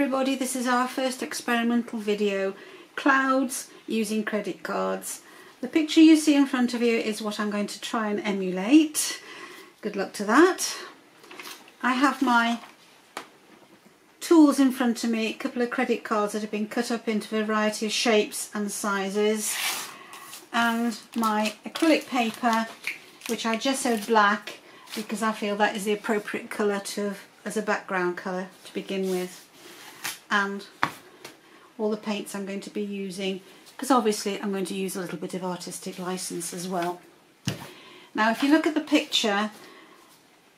everybody, this is our first experimental video, clouds using credit cards. The picture you see in front of you is what I'm going to try and emulate. Good luck to that. I have my tools in front of me, a couple of credit cards that have been cut up into a variety of shapes and sizes and my acrylic paper which I just gessoed black because I feel that is the appropriate colour to as a background colour to begin with and all the paints I'm going to be using because obviously I'm going to use a little bit of artistic license as well. Now if you look at the picture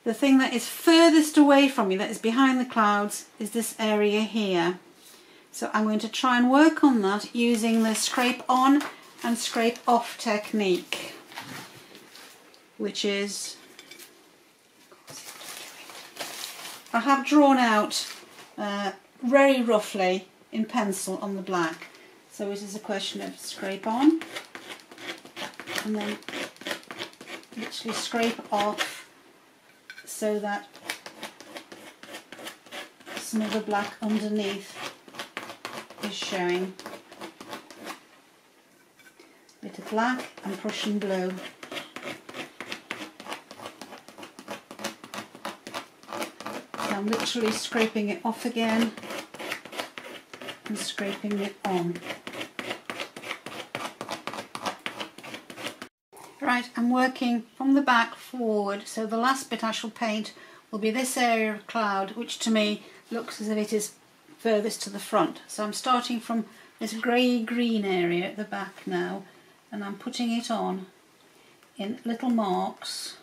the thing that is furthest away from me that is behind the clouds is this area here. So I'm going to try and work on that using the scrape on and scrape off technique which is I have drawn out uh, very roughly in pencil on the black. So it is a question of scrape on and then literally scrape off so that some of the black underneath is showing. Bit of black and Prussian blue. So I'm literally scraping it off again and scraping it on. Right, I'm working from the back forward, so the last bit I shall paint will be this area of cloud, which to me looks as if it is furthest to the front. So I'm starting from this grey-green area at the back now, and I'm putting it on in little marks.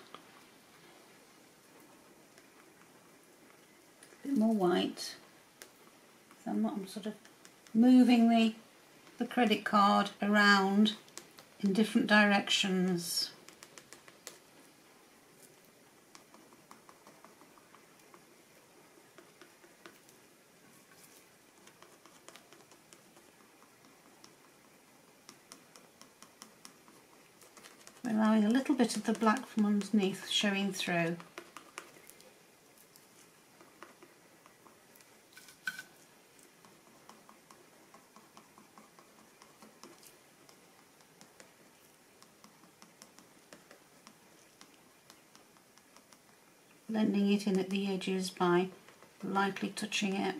A bit more white. So I'm not I'm sort of moving the, the credit card around in different directions. allowing a little bit of the black from underneath showing through. Blending it in at the edges by lightly touching it.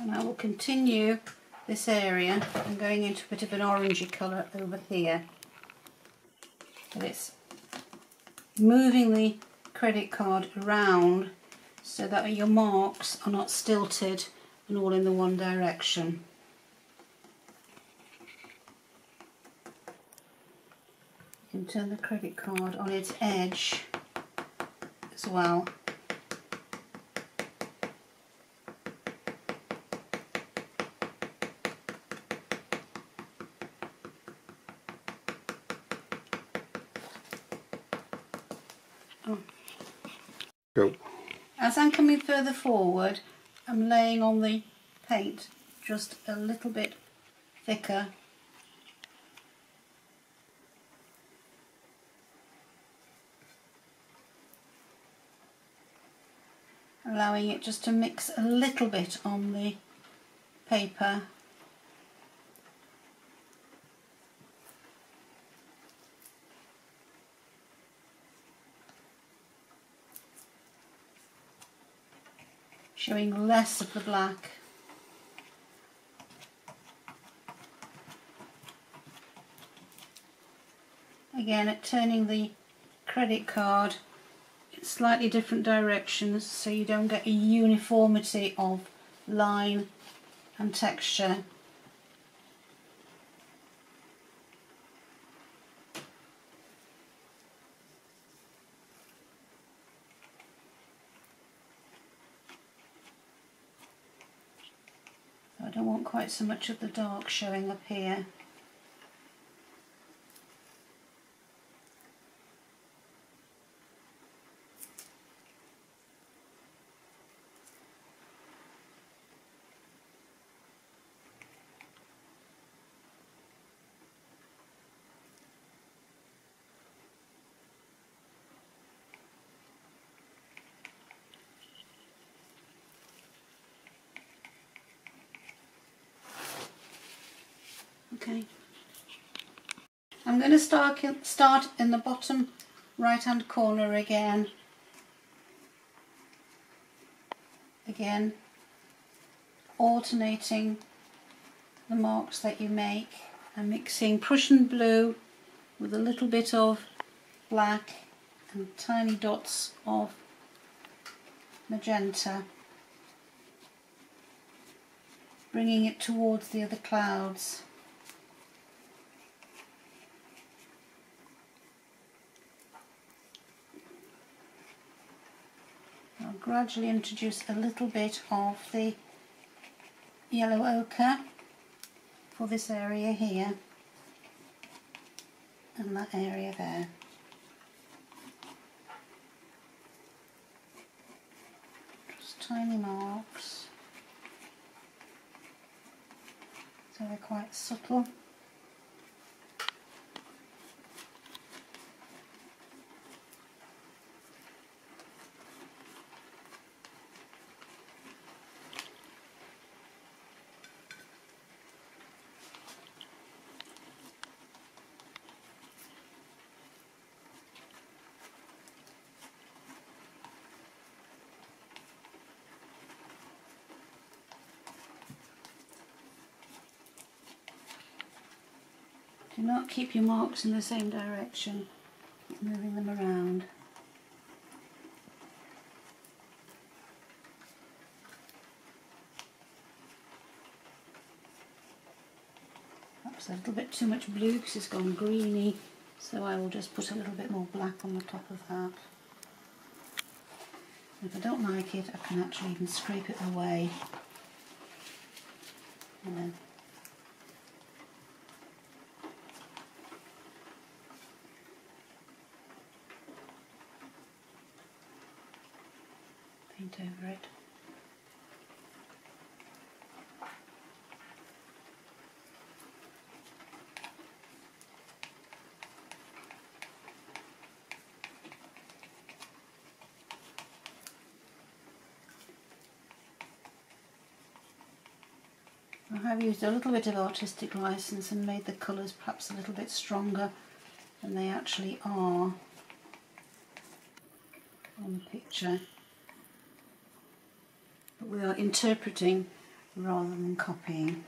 And I will continue this area and going into a bit of an orangey colour over here but it's moving the credit card around so that your marks are not stilted and all in the one direction. You can turn the credit card on its edge as well As I'm coming further forward, I'm laying on the paint just a little bit thicker. Allowing it just to mix a little bit on the paper showing less of the black. Again, at turning the credit card in slightly different directions so you don't get a uniformity of line and texture. I want quite so much of the dark showing up here. Okay. I'm going to start, start in the bottom right hand corner again. Again, alternating the marks that you make and mixing Prussian blue with a little bit of black and tiny dots of magenta bringing it towards the other clouds gradually introduce a little bit of the yellow ochre for this area here and that area there. Just tiny marks so they're quite subtle. Do not keep your marks in the same direction, moving them around. Perhaps a little bit too much blue because it's gone greeny, so I will just put a little bit more black on the top of that. If I don't like it, I can actually even scrape it away and then paint over it. I have used a little bit of artistic license and made the colours perhaps a little bit stronger than they actually are on the picture but we are interpreting rather than copying.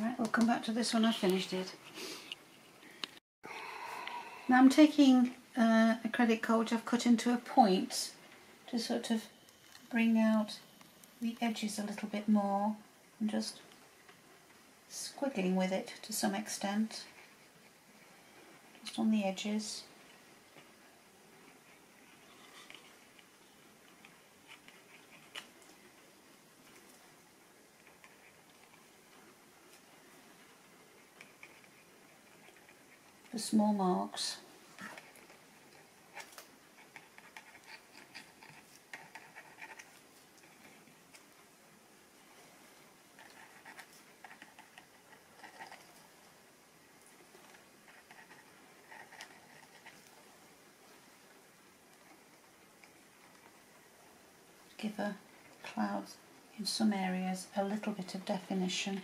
Right, we'll come back to this when I've finished it. Now I'm taking uh, a credit card which I've cut into a point to sort of bring out the edges a little bit more and just squiggling with it to some extent. just on the edges. The small marks. give a cloud in some areas a little bit of definition.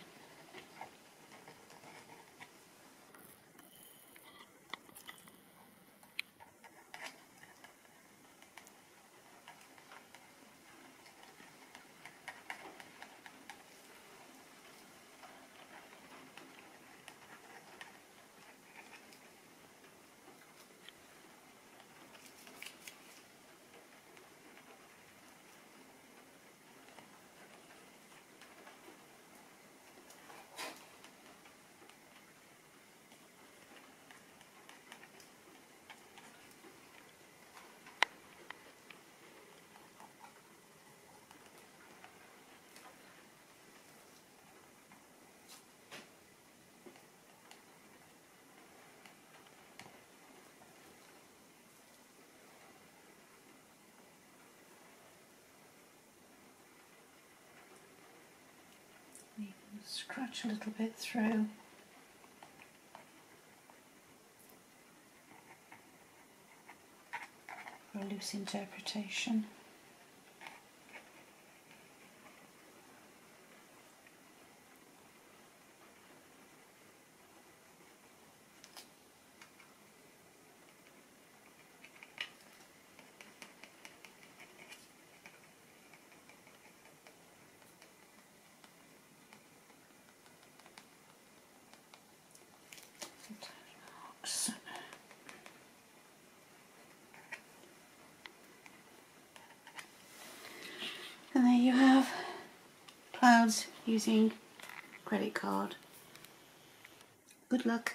Scratch a little bit through. For a loose interpretation. And there you have clouds using credit card. Good luck.